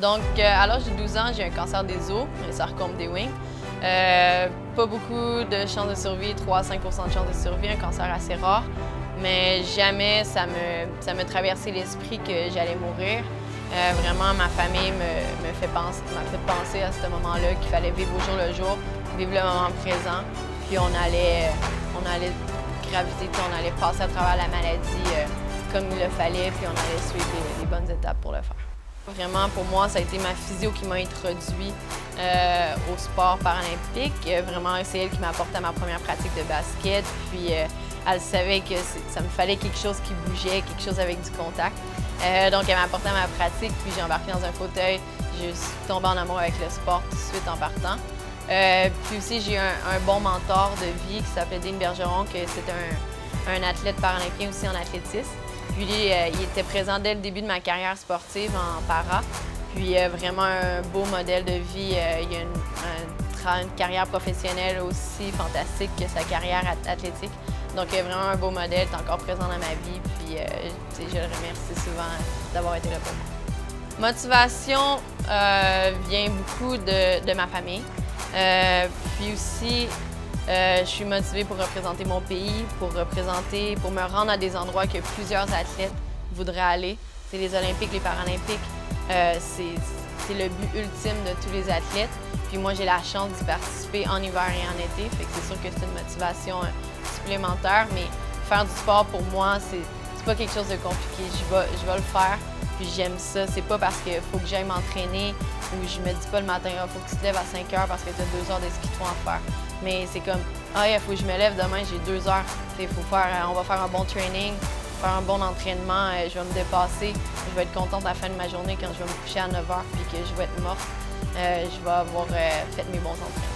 Donc, euh, à l'âge de 12 ans, j'ai un cancer des os, un sarcome des wings. Euh, pas beaucoup de chances de survie, 3 à 5% de chances de survie, un cancer assez rare. Mais jamais ça me, ça me traversait l'esprit que j'allais mourir. Euh, vraiment, ma famille me, fait penser, m'a fait penser à ce moment-là qu'il fallait vivre au jour le jour, vivre le moment présent, puis on allait, on allait graviter, puis on allait passer à travers la maladie comme il le fallait, puis on allait suivre les bonnes étapes pour le faire. Vraiment, pour moi, ça a été ma physio qui m'a introduit euh, au sport paralympique. Euh, vraiment, c'est elle qui m'a apporté à ma première pratique de basket. Puis, euh, elle savait que ça me fallait quelque chose qui bougeait, quelque chose avec du contact. donc, elle m'a apporté à ma pratique, puis j'ai embarqué dans un fauteuil. Je suis tombée en amour avec le sport tout de suite en partant. puis aussi, j'ai eu un, bon mentor de vie qui s'appelait Dean Bergeron, que c'est un, un athlète paralympien aussi en athlétisme. Puis euh, il était présent dès le début de ma carrière sportive en para. Puis euh, vraiment un beau modèle de vie. Euh, il a une, carrière professionnelle aussi fantastique que sa carrière athlétique. Donc vraiment un beau modèle, est encore présent dans ma vie. Puis je le remercie souvent d'avoir été là pour moi. Motivation vient beaucoup de, de ma famille. puis aussi, euh, je suis motivée pour représenter mon pays, pour représenter, pour me rendre à des endroits que plusieurs athlètes voudraient aller. C'est les Olympiques, les Paralympiques. Euh, c'est le but ultime de tous les athlètes. Puis moi, j'ai la chance d'y participer en hiver et en été. Fait que c'est sûr que c'est une motivation euh, supplémentaire, mais faire du sport pour moi, c'est pas quelque chose de compliqué. Je vais, je vais le faire, puis j'aime ça. C'est pas parce qu'il faut que j'aille m'entraîner ou je me dis pas le matin, il ah, faut que tu te lèves à 5 heures parce que tu as deux heures de ski de à faire. Mais c'est comme, ah, il faut que je me lève demain, j'ai deux heures. Faut faire, euh, on va faire un bon training, faire un bon entraînement, euh, je vais me dépasser. Je vais être contente à la fin de ma journée quand je vais me coucher à 9 heures puis que je vais être morte. Euh, je vais avoir fait mes bons entraînements.